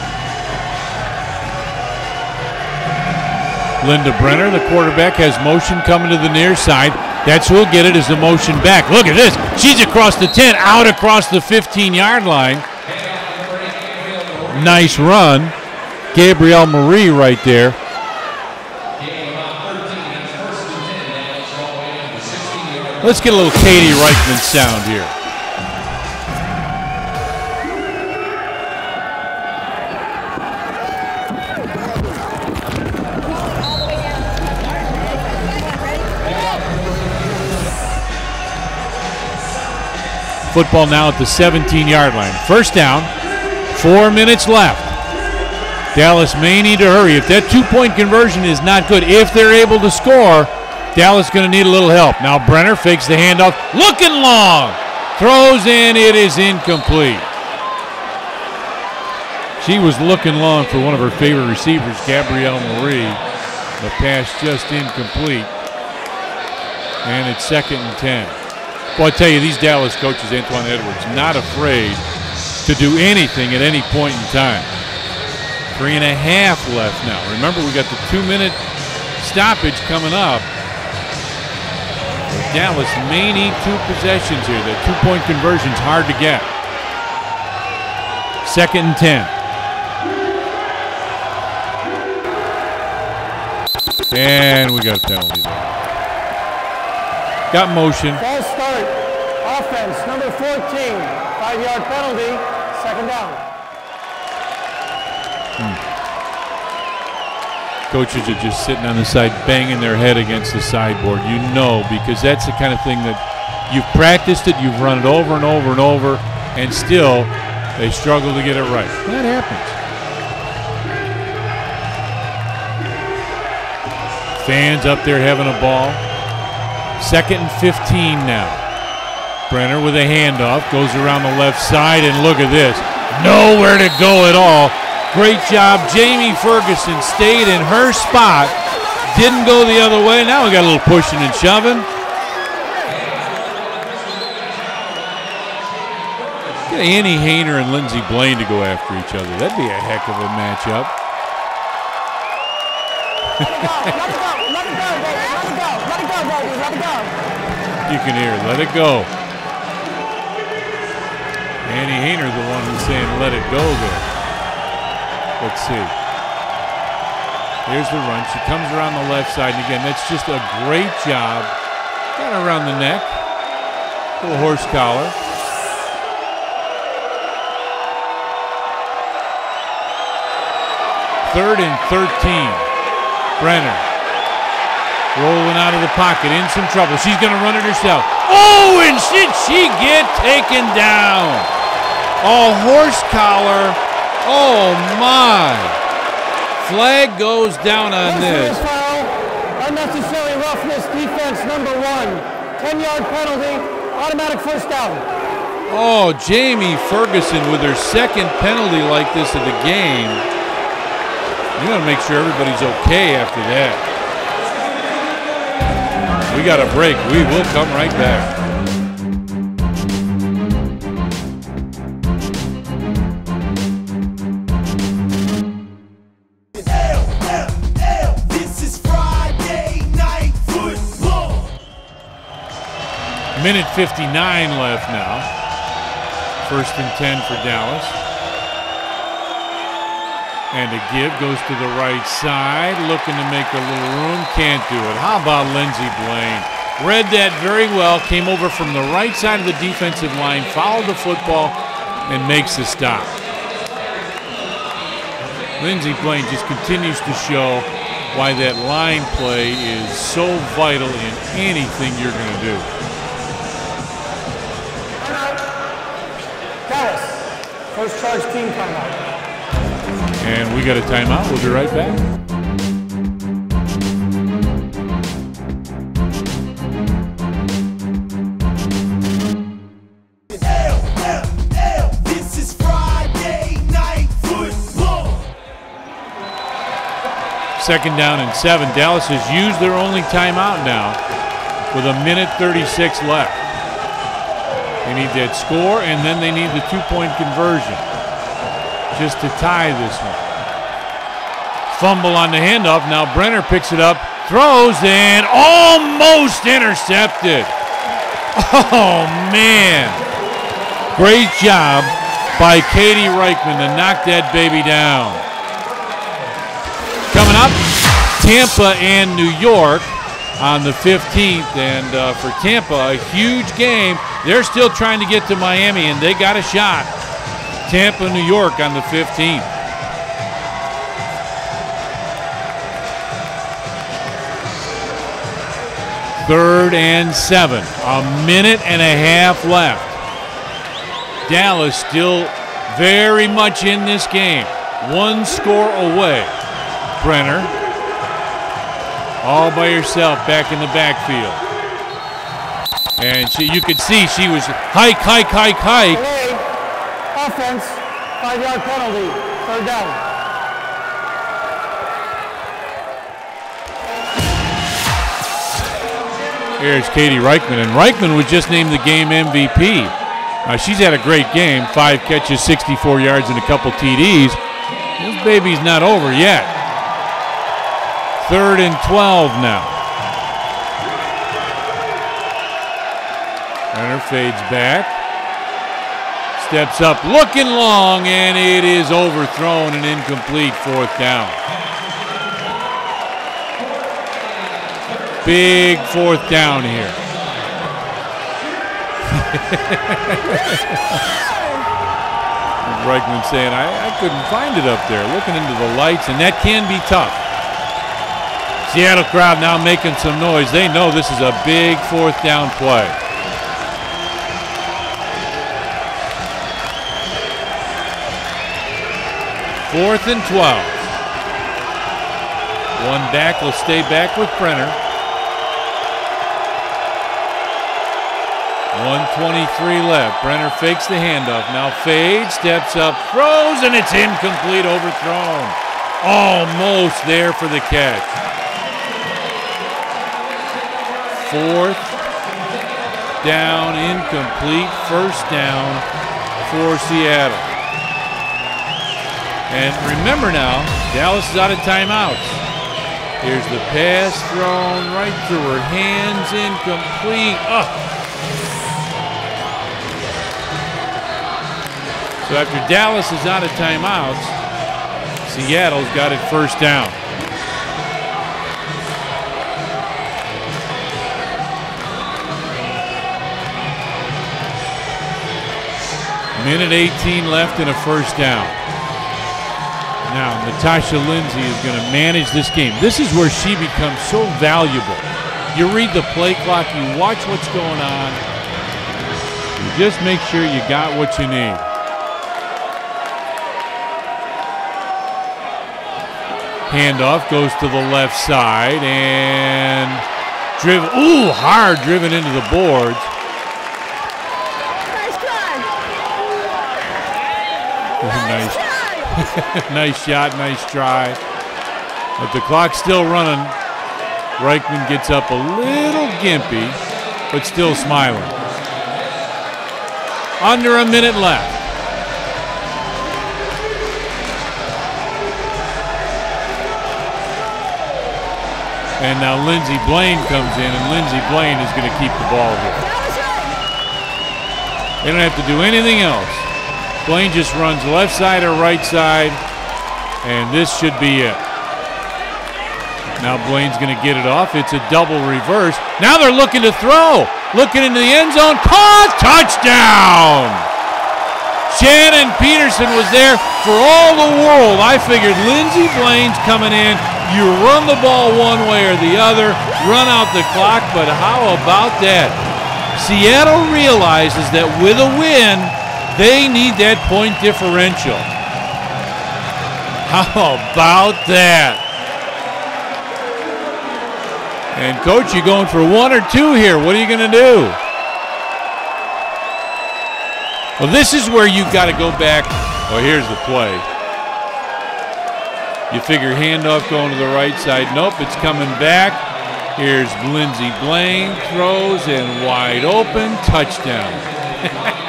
Linda Brenner, the quarterback, has motion coming to the near side. That's who'll get it as the motion back. Look at this. She's across the 10, out across the 15-yard line. Nice run. Gabrielle Marie right there. Let's get a little Katie Reichman sound here. Football now at the 17 yard line. First down, four minutes left. Dallas may need to hurry. If that two point conversion is not good, if they're able to score, Dallas going to need a little help. Now Brenner fakes the handoff, looking long, throws in, it is incomplete. She was looking long for one of her favorite receivers, Gabrielle Marie. The pass just incomplete. And it's second and 10. Well, I tell you, these Dallas coaches, Antoine Edwards, not afraid to do anything at any point in time. Three and a half left now. Remember, we got the two minute stoppage coming up. Dallas may need two possessions here. The two point conversion's hard to get. Second and 10. And we got a penalty there. Got motion. False start. Offense, number 14. Five yard penalty. Second down. Coaches are just sitting on the side, banging their head against the sideboard. You know, because that's the kind of thing that you've practiced it, you've run it over and over and over, and still they struggle to get it right. That happens. Fans up there having a ball. Second and 15 now. Brenner with a handoff goes around the left side, and look at this. Nowhere to go at all. Great job. Jamie Ferguson stayed in her spot. Didn't go the other way. Now we got a little pushing and shoving. Get Annie Hayner and Lindsey Blaine to go after each other. That'd be a heck of a matchup. Let it go, let it go, baby, let it go, let it go, baby, let it go. You can hear, let it go. Annie Hayner, the one who's saying let it go there. Let's see. Here's the run. She comes around the left side, and again, that's just a great job. Of around the neck. Little horse collar. Third and 13. Brenner. Rolling out of the pocket, in some trouble. She's going to run it herself. Oh, and did she get taken down? A horse collar. Oh, my. Flag goes down on this. Foul, unnecessary roughness, defense number one. 10 yard penalty, automatic first down. Oh, Jamie Ferguson with her second penalty like this of the game. You got to make sure everybody's okay after that. We got a break. We will come right back. Minute 59 left now. First and 10 for Dallas. And a give goes to the right side, looking to make a little room. Can't do it. How about Lindsey Blaine? Read that very well, came over from the right side of the defensive line, followed the football, and makes the stop. Lindsey Blaine just continues to show why that line play is so vital in anything you're going to do. First team timeout. And we got a timeout. We'll be right back. This is Friday night football. Second down and seven. Dallas has used their only timeout now with a minute 36 left. They need that score, and then they need the two point conversion just to tie this one. Fumble on the handoff. Now Brenner picks it up, throws, and almost intercepted. Oh, man. Great job by Katie Reichman to knock that baby down. Coming up, Tampa and New York on the 15th. And uh, for Tampa, a huge game. They're still trying to get to Miami, and they got a shot. Tampa, New York on the 15th. Third and seven. A minute and a half left. Dallas still very much in this game. one score away. Brenner, all by herself back in the backfield. And she, you could see she was hike, hike, hike, hike. Offense. Five yard penalty. Third down. Here's Katie Reichman, and Reichman was just named the game MVP. Uh, she's had a great game, five catches, 64 yards, and a couple TDs. This baby's not over yet. Third and 12 now. Runner fades back. Steps up, looking long, and it is overthrown and incomplete fourth down. Big fourth down here. (laughs) Reichman saying, I, I couldn't find it up there, looking into the lights, and that can be tough. Seattle crowd now making some noise. They know this is a big fourth down play. Fourth and 12. One back will stay back with Brenner. 123 left. Brenner fakes the handoff. Now fades, steps up, throws, and it's incomplete, overthrown. Almost there for the catch. Fourth down, incomplete. First down for Seattle. And remember now, Dallas is out of timeouts. Here's the pass thrown right through her hands, incomplete. Oh. So after Dallas is out of timeouts, Seattle's got it first down. Minute 18 left in a first down. Now, Natasha Lindsay is going to manage this game. This is where she becomes so valuable. You read the play clock, you watch what's going on, you just make sure you got what you need. Handoff goes to the left side and driven, ooh, hard driven into the boards. (laughs) nice, shot, nice try. But the clock's still running. Reichman gets up a little gimpy, but still smiling. Under a minute left. And now Lindsey Blaine comes in, and Lindsey Blaine is going to keep the ball here. They don't have to do anything else. Blaine just runs left side or right side, and this should be it. Now Blaine's going to get it off. It's a double reverse. Now they're looking to throw. Looking into the end zone. Caught! Touchdown! Shannon Peterson was there for all the world. I figured Lindsey Blaine's coming in. You run the ball one way or the other, run out the clock, but how about that? Seattle realizes that with a win, they need that point differential. How about that? And coach, you going for one or two here. What are you going to do? Well, this is where you've got to go back. Well, here's the play. You figure handoff going to the right side. Nope, it's coming back. Here's Lindsey Blaine, throws and wide open, touchdown. (laughs)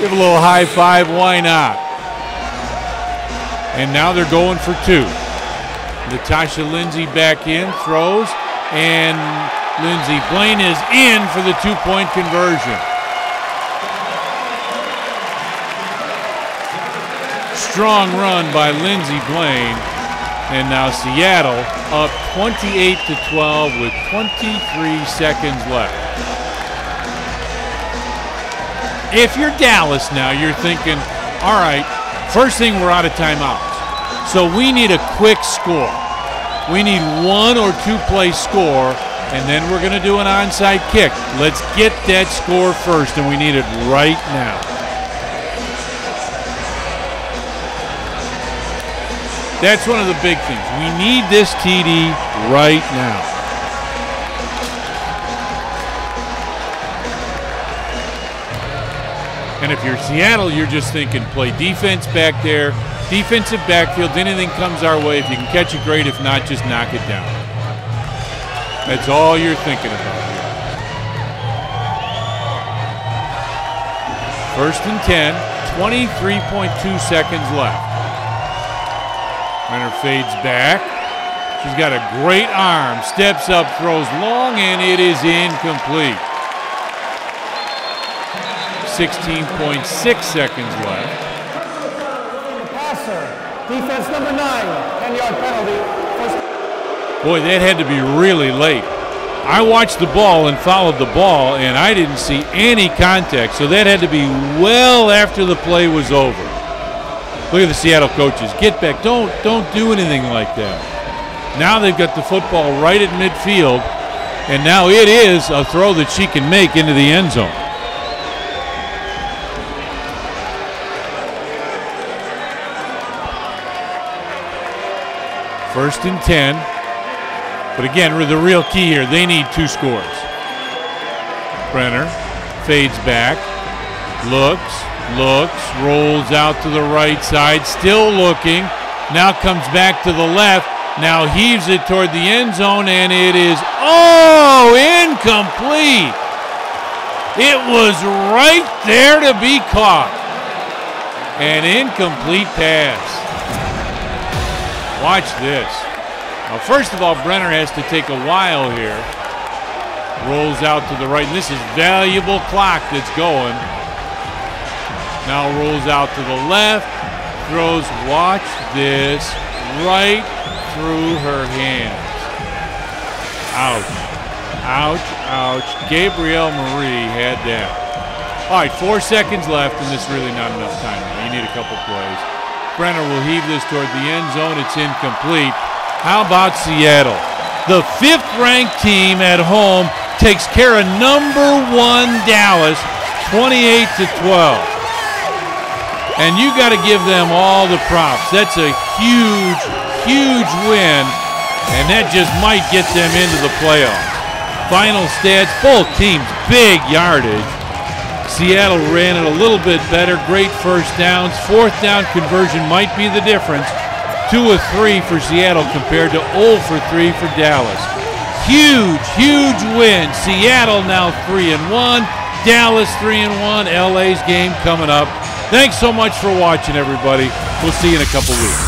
Give a little high five, why not? And now they're going for two. Natasha Lindsay back in, throws, and Lindsey Blaine is in for the two point conversion. Strong run by Lindsey Blaine. And now Seattle up 28 to 12 with 23 seconds left. If you're Dallas now, you're thinking, all right, first thing we're out of timeouts. So we need a quick score. We need one or two play score, and then we're going to do an onside kick. Let's get that score first, and we need it right now. That's one of the big things. We need this TD right now. And if you're Seattle, you're just thinking play defense back there, defensive backfield, anything comes our way. If you can catch it, great. If not, just knock it down. That's all you're thinking about here. First and 10, 23.2 seconds left. Brenner fades back. She's got a great arm, steps up, throws long, and it is incomplete. 16.6 seconds left. Passer, defense number nine, 10 yard penalty. Boy, that had to be really late. I watched the ball and followed the ball, and I didn't see any contact, so that had to be well after the play was over. Look at the Seattle coaches. Get back. Don't don't do anything like that. Now they've got the football right at midfield, and now it is a throw that she can make into the end zone. First and 10. But again, the real key here, they need two scores. Brenner fades back, looks, looks, rolls out to the right side, still looking. Now comes back to the left. Now heaves it toward the end zone, and it is, oh, incomplete. It was right there to be caught. An incomplete pass. Watch this. Now, first of all, Brenner has to take a while here. Rolls out to the right. And this is valuable clock that's going. Now rolls out to the left. Throws, watch this, right through her hands. Ouch. Ouch, ouch. Gabrielle Marie had that. All right, four seconds left, and this is really not enough time. You need a couple plays. Brenner will heave this toward the end zone. It's incomplete. How about Seattle? The fifth ranked team at home takes care of number one Dallas 28 to 12. And you got to give them all the props. That's a huge, huge win, and that just might get them into the playoffs. Final stats both teams, big yardage. Seattle ran it a little bit better, great first downs. Fourth down conversion might be the difference. Two of three for Seattle compared to 0 for 3 for Dallas. Huge, huge win. Seattle now 3 and 1. Dallas 3 and 1. LA's game coming up. Thanks so much for watching, everybody. We'll see you in a couple weeks.